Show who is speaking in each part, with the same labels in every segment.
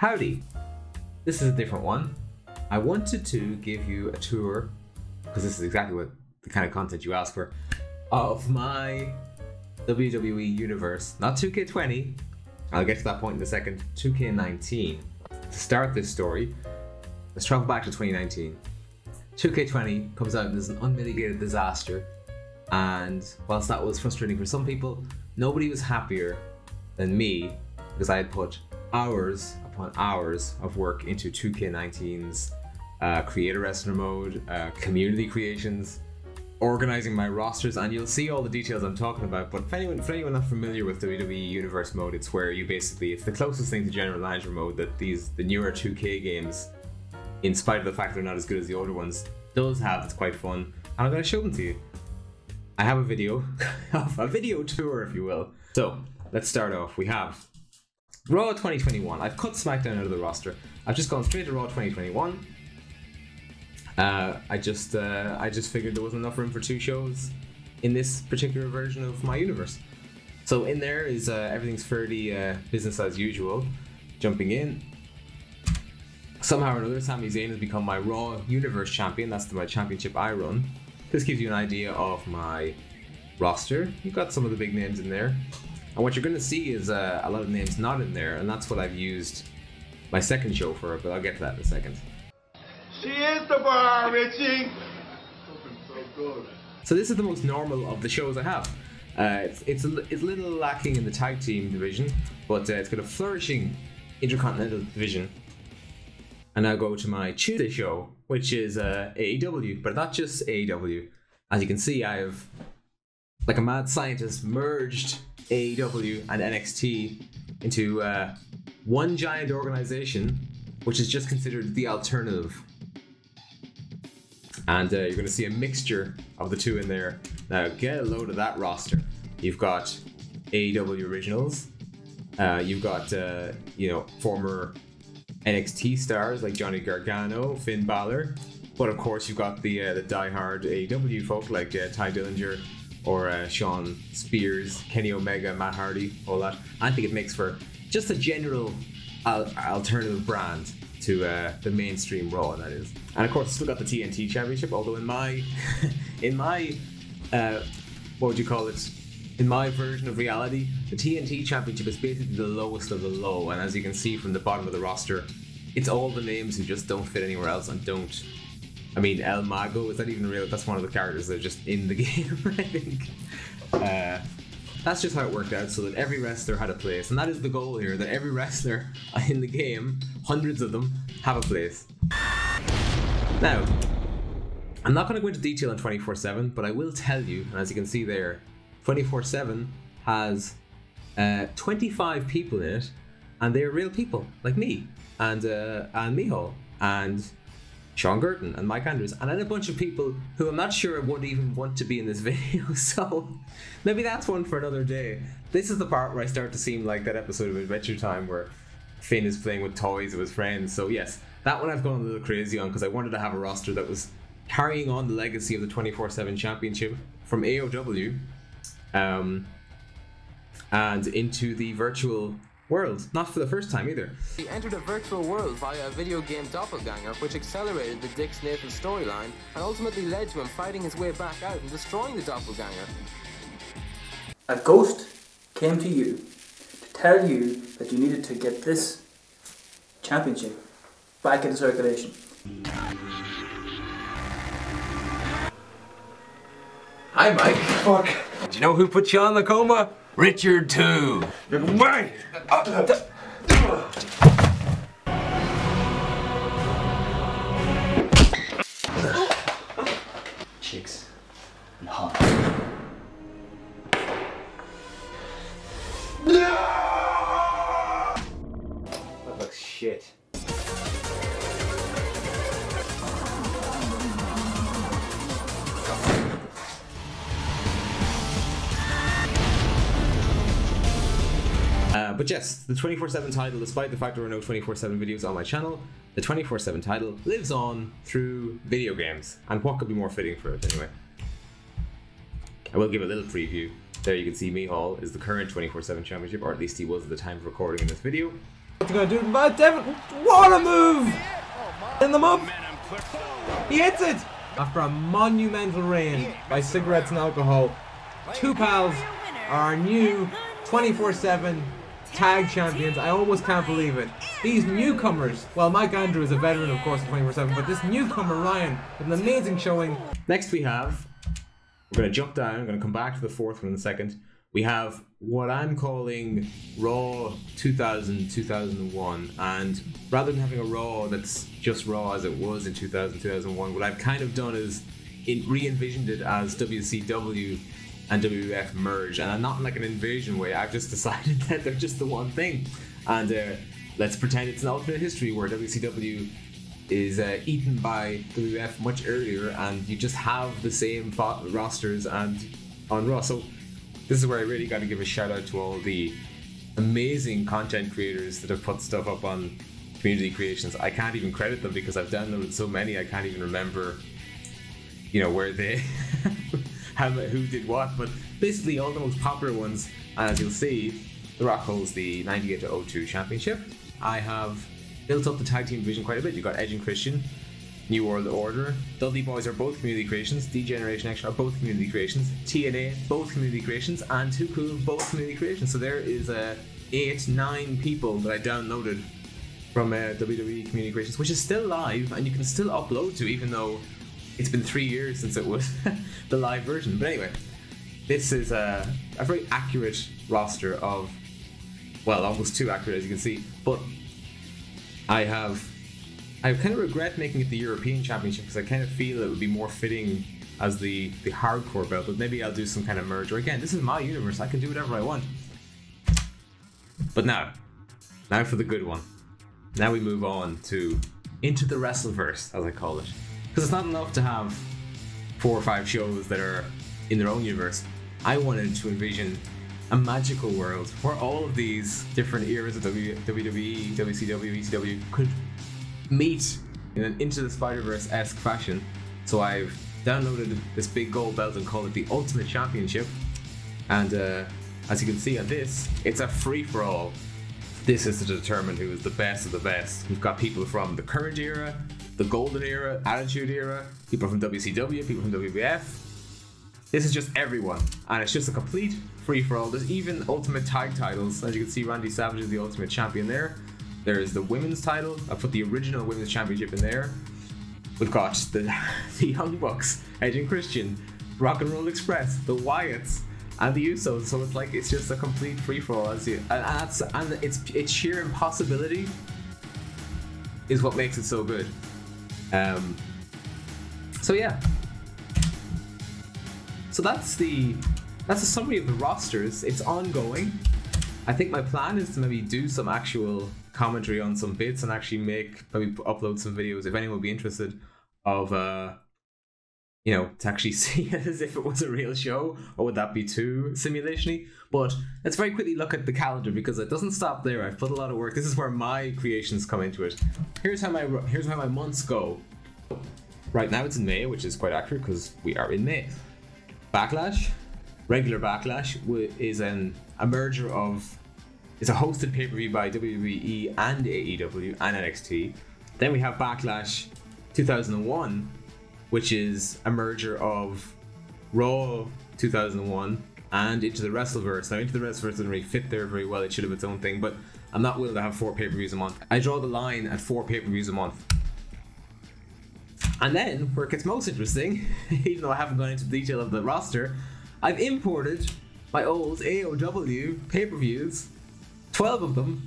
Speaker 1: Howdy! This is a different one. I wanted to give you a tour, because this is exactly what the kind of content you ask for, of my WWE Universe. Not 2K20, I'll get to that point in a second. 2K19. To start this story, let's travel back to 2019. 2K20 comes out is an unmitigated disaster, and whilst that was frustrating for some people, nobody was happier than me because I had put hours upon hours of work into 2K19's uh, creator wrestler mode, uh, community creations, organizing my rosters, and you'll see all the details I'm talking about. But for anyone, for anyone not familiar with WWE Universe mode, it's where you basically it's the closest thing to general manager mode that these the newer 2K games, in spite of the fact they're not as good as the older ones, does have. It's quite fun, and I'm gonna show them to you. I have a video, a video tour, if you will. So let's start off. We have Raw 2021. I've cut SmackDown out of the roster. I've just gone straight to Raw 2021. Uh, I just uh, I just figured there wasn't enough room for two shows in this particular version of my universe. So in there is uh, everything's fairly uh, business as usual. Jumping in. Somehow or another, Sami Zayn has become my Raw Universe champion. That's my championship I run. This gives you an idea of my roster. You've got some of the big names in there. And what you're going to see is uh, a lot of names not in there, and that's what I've used my second show for, but I'll get to that in a second.
Speaker 2: She is the bar, Richie.
Speaker 1: So this is the most normal of the shows I have. Uh, it's, it's, a, it's a little lacking in the tag team division, but uh, it's got a flourishing intercontinental division. And now go to my Tuesday show, which is uh, AEW, but not just AEW. As you can see, I have, like a mad scientist, merged AEW and NXT into uh, one giant organization, which is just considered the alternative. And uh, you're going to see a mixture of the two in there. Now, get a load of that roster. You've got AEW originals. Uh, you've got uh, you know former NXT stars like Johnny Gargano, Finn Balor, but of course you've got the uh, the diehard AEW folk like uh, Tye Dillinger, or uh, Shawn Spears, Kenny Omega, Matt Hardy, all that. I think it makes for just a general al- alternative brand to uh, the mainstream Raw, that is. And of course, still got the TNT Championship. Although in my, in my, uh, what would you call it? In my version of reality, the TNT Championship is basically the lowest of the low. And as you can see from the bottom of the roster, it's all the names who just don't fit anywhere else and don't I mean, El Mago is that even real? That's one of the characters that are just in the game, I think. Uh, that's just how it worked out, so that every wrestler had a place, and that is the goal here: that every wrestler in the game, hundreds of them, have a place. Now, I'm not going to go into detail on 24/7, but I will tell you, and as you can see there, 24/7 has uh, 25 people in it, and they're real people like me and uh, and Miho and Sean Gurton and Mike Andrews, and then a bunch of people who I'm not sure would even want to be in this video. So maybe that's one for another day. This is the part where I start to seem like that episode of Adventure Time where Finn is playing with toys of his friends. So yes, that one I've gone a little crazy on because I wanted to have a roster that was carrying on the legacy of the 24/7 Championship from AOW, um, and into the virtual world. Not for the first time either.
Speaker 3: He entered a virtual world via a video game doppelganger, which accelerated the Dick Nathan storyline and ultimately led to him fighting his way back out and destroying the doppelganger.
Speaker 4: A ghost came to you to tell you that you needed to get this championship back into circulation.
Speaker 5: Hi, Mike.
Speaker 2: Fuck.
Speaker 5: Do you know who put you on the coma? Richard too.
Speaker 2: Wait.
Speaker 4: Chicks and hot.
Speaker 1: But yes, the 24-7 title, despite the fact there are no 24-7 videos on my channel, the 24-7 title lives on through video games. And what could be more fitting for it anyway? I will give a little preview. There you can see Mihal is the current 24-7 championship, or at least he was at the time of recording in this video. What's he gonna do? But Devin, what a move! In them up. He hits it after a monumental reign by cigarettes and alcohol. Two pals are our new 24/7 tag champions. I almost can't believe it. These newcomers. Well, Mike Andrew is a veteran, of course, of 24/7, but this newcomer Ryan with an amazing showing. Next, we have. We're gonna jump down. I'm gonna come back to the fourth one in a second. We have what I'm calling Raw 2000 2001, and rather than having a Raw that's just Raw as it was in 2000 2001, what I've kind of done is re-envisioned it as WCW and WWF merge, and not in like an invasion way. I've just decided that they're just the one thing, and uh, let's pretend it's an alternate history where WCW is uh, eaten by WWF much earlier, and you just have the same rosters and on Raw. So this is where I really got to give a shout out to all the amazing content creators that have put stuff up on community creations. I can't even credit them because I've done downloaded so many I can't even remember, you know, where they, how who did what. But basically, all the most popular ones, and as you'll see, The Rock holds the 98 to 02 championship. I have built up the tag team division quite a bit. You've got Edge and Christian, New World Order. Dudley Boyz are both community creations. D-Generation X are both community creations. TNA, both community creations. And Too Cool, both community creations. So there is uh, eight, nine people that I downloaded from uh, WWE community creations, which is still live and you can still upload to, even though it's been three years since it was the live version. But anyway, this is a, a very accurate roster of, well, almost too accurate as you can see. But I have I kind of regret making it the European Championship because I kind of feel it would be more fitting as the the hardcore belt. But maybe I'll do some kind of merger. Again, this is my universe. I can do whatever I want. But now, now for the good one. Now we move on to into the Wrestleverse, as I call it, because it's not enough to have four or five shows that are in their own universe. I wanted to envision a magical world where all of these different eras of WWE, WCW, ECW could meet in an Into the Spider Verse esque fashion. So I've downloaded this big gold belt and called it the Ultimate Championship. And uh, as you can see on this, it's a free for all. This is to determine who is the best of the best. We've got people from the current era, the golden era, attitude era, people from WCW, people from WWF. This is just everyone, and it's just a complete free for all. There's even ultimate tag titles. As you can see, Randy Savage is the ultimate champion there. There is the women's title. I put the original women's championship in there. We've got the the Young Bucks, Edge and Christian, Rock and Roll Express, the Wyatts, and the Usos. So it's like it's just a complete free for all. As you and and it's it's sheer impossibility is what makes it so good. Um. So yeah. So that's the that's a summary of the rosters. It's ongoing. I think my plan is to maybe do some actual commentary on some bits and actually make maybe upload some videos if anyone would be interested of uh you know to actually see it as if it was a real show or would that be too simulationy? But let's very quickly look at the calendar because it doesn't stop there. I've put a lot of work. This is where my creations come into it. Here's how my here's how my months go. Right now it's in may which is quite accurate because we are in may. Backlash regular backlash is an a merger of it's a hosted pay per view by WWE and AEW and NXT. Then we have Backlash 2001, which is a merger of Raw 2001 and Into the Wrestleverse. Now, Into the Wrestleverse doesn't really fit there very well, it should have its own thing, but I'm not willing to have four pay per views a month. I draw the line at four pay per views a month. And then, where it gets most interesting, even though I haven't gone into the detail of the roster, I've imported my old AOW pay per views 12 of them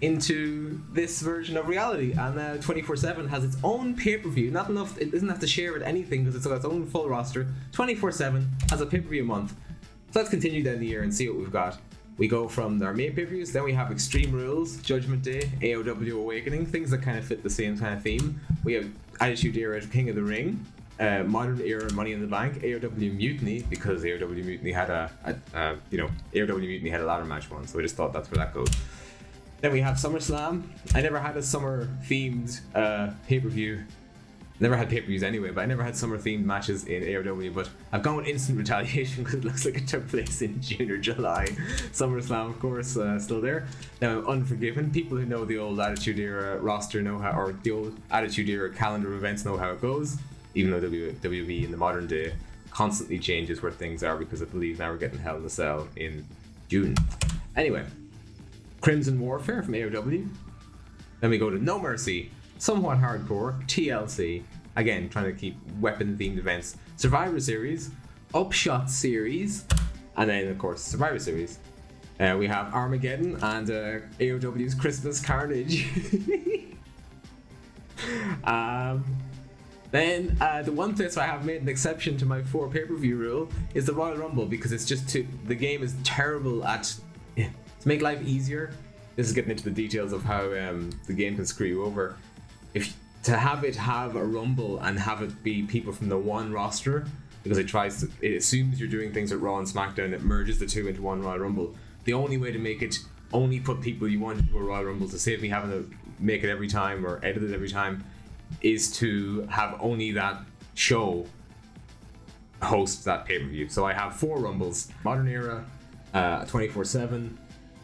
Speaker 1: into this version of reality. And uh, 24-7 has its own pay-per-view. Not enough it doesn't have to share with anything because it's got its own full roster. 24-7 has a pay-per-view month. So let's continue down the year and see what we've got. We go from our main pay-per-views then we have extreme rules judgment day aow awakening things that kind of fit the same kind of theme. We have attitude era king of the ring uh, modern era Money in the Bank, AOW Mutiny, because AOW Mutiny had a, a, a, you know, AOW Mutiny had a ladder match one, so I just thought that's where that goes. Then we have SummerSlam. I never had a summer themed uh, pay per view Never had pay per views anyway, but I never had summer themed matches in AOW. But I've gone with instant retaliation because it looks like it took place in June or July. SummerSlam, of course, uh, still there. Now, Unforgiven. People who know the old Attitude Era roster know how, or the old Attitude Era calendar of events know how it goes. Even though WWE in the modern day constantly changes where things are because I believe now we're getting Hell in a Cell in June. Anyway, Crimson Warfare from AOW. Then we go to No Mercy, somewhat hardcore, TLC. Again, trying to keep weapon themed events. Survivor Series, Upshot Series, and then of course Survivor Series. Uh, we have Armageddon and uh, AOW's Christmas Carnage. um, then uh, the one place where I have made an exception to my four pay-per-view rule is the Royal Rumble because it's just too the game is terrible at to make life easier. This is getting into the details of how um, the game can screw you over. If to have it have a rumble and have it be people from the one roster because it tries to it assumes you're doing things at Raw and SmackDown. It merges the two into one Royal Rumble. The only way to make it only put people you want into a Royal Rumble to save me having to make it every time or edit it every time is to have only that show host that pay per view. So I have four Rumbles Modern Era, uh, 24 7,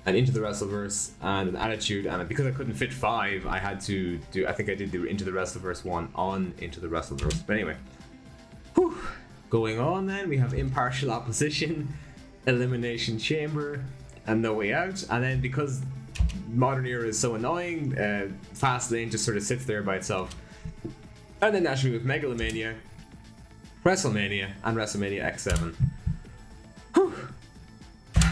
Speaker 1: and Into the Wrestleverse, and an Attitude. And because I couldn't fit five, I had to do, I think I did the Into the Wrestleverse one on Into the Wrestleverse. But anyway, whew. going on then, we have Impartial Opposition, Elimination Chamber, and No Way Out. And then because Modern Era is so annoying, uh, Fastlane just sort of sits there by itself. And then naturally with Megalomania, WrestleMania, and WrestleMania X7.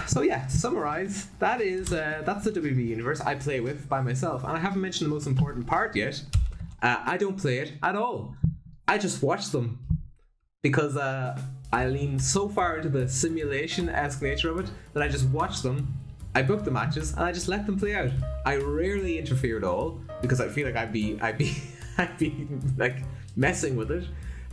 Speaker 1: So yeah, to summarize, that is uh, that's the WWE universe I play with by myself, and I haven't mentioned the most important part yet. Uh, I don't play it at all. I just watch them because uh, I lean so far into the simulation-esque nature of it that I just watch them. I book the matches and I just let them play out. I rarely interfere at all because I feel like I'd be I'd be I'd be like messing with it.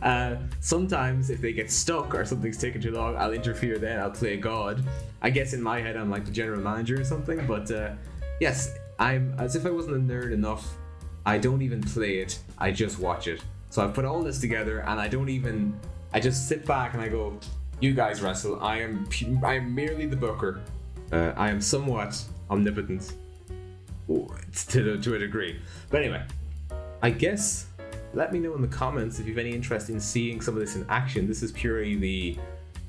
Speaker 1: Uh, sometimes if they get stuck or something's taking too long, I'll interfere. Then I'll play God. I guess in my head I'm like the general manager or something. But uh, yes, I'm as if I wasn't a nerd enough. I don't even play it. I just watch it. So I've put all this together, and I don't even. I just sit back and I go, "You guys wrestle. I am. I am merely the booker. Uh, I am somewhat omnipotent, to to a degree. But anyway, I guess let me know in the comments if you have any interest in seeing some of this in action. This is purely the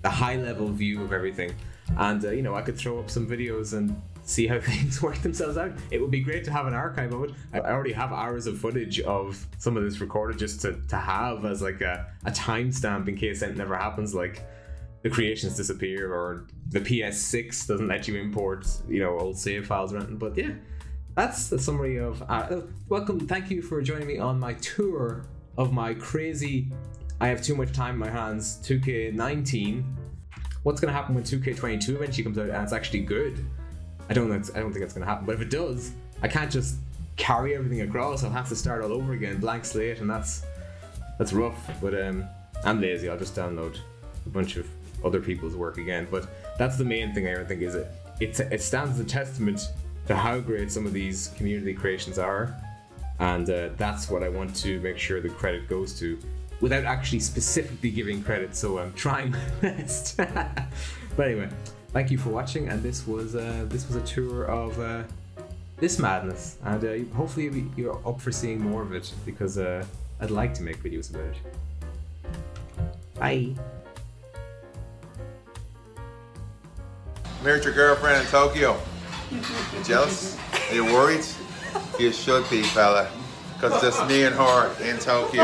Speaker 1: the high level view of everything, and uh, you know I could throw up some videos and see how things work themselves out. It would be great to have an archive of it. I already have hours of footage of some of this recorded just to, to have as like a, a timestamp in case anything never happens, like the creations disappear or the PS6 doesn't let you import, you know, old save files or anything. But yeah, that's the summary of. Uh, welcome, thank you for joining me on my tour of my crazy. I have too much time in my hands. 2K19. What's gonna happen when 2K22 eventually comes out and it's actually good? I don't. think- I don't think it's gonna happen. But if it does, I can't just carry everything across. I'll have to start all over again, blank slate, and that's that's rough. But um, I'm lazy. I'll just download a bunch of other people's work again. But that's the main thing I think is it. It it stands a testament to how great some of these community creations are, and uh, that's what I want to make sure the credit goes to, without actually specifically giving credit. So I'm trying my best. but anyway, thank you for watching, and this was uh, this was a tour of. Uh, this madness, and uh, hopefully you're up for seeing more of it because uh, I'd like to make videos about it. Bye.
Speaker 2: Married your girlfriend in Tokyo. You jealous? Are you worried? You should be, fella. Because it's just me and her in Tokyo.